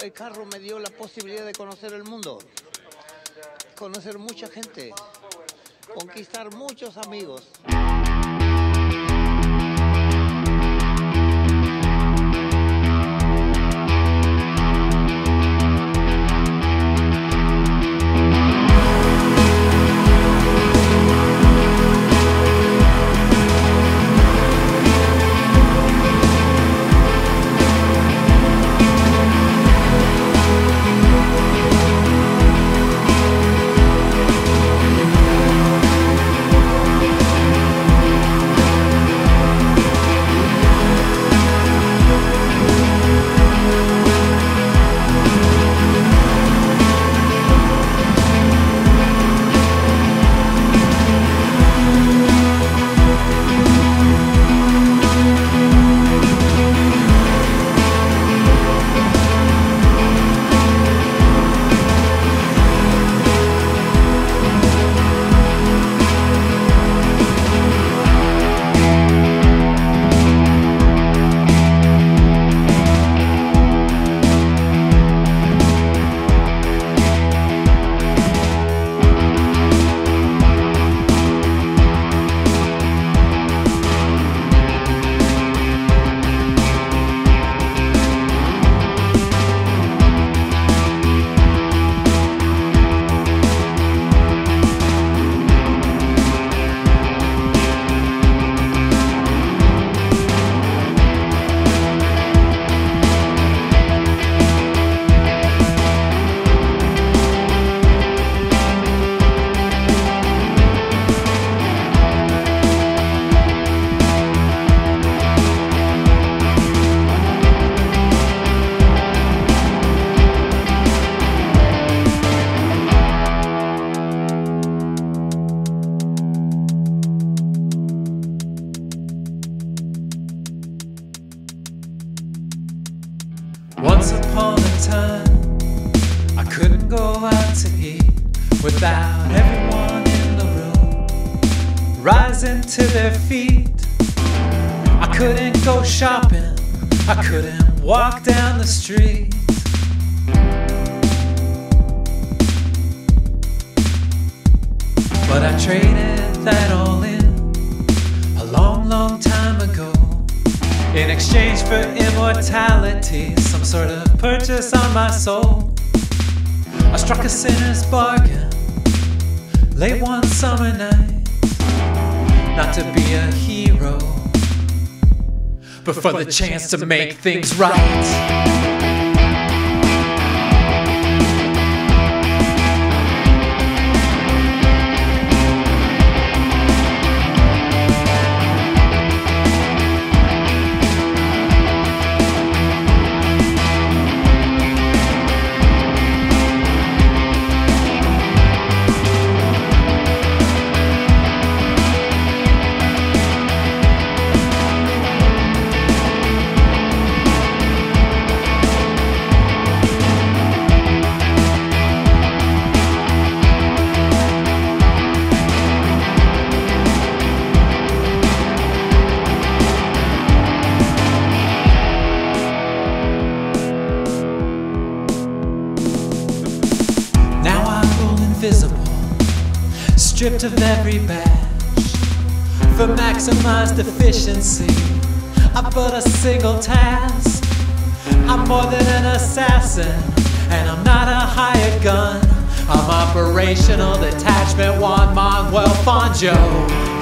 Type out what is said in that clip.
el carro me dio la posibilidad de conocer el mundo, conocer mucha gente, conquistar muchos amigos. Time, I couldn't go out to eat without everyone in the room rising to their feet. I couldn't go shopping, I couldn't walk down the street. But I traded that all in a long, long time. Exchange for immortality, some sort of purchase on my soul. I struck a sinner's bargain late one summer night. Not to be a hero, but for the chance to make things right. Stripped of every badge. For maximized efficiency, I put a single task. I'm more than an assassin, and I'm not a hired gun. I'm operational detachment Juan Manuel Fangio.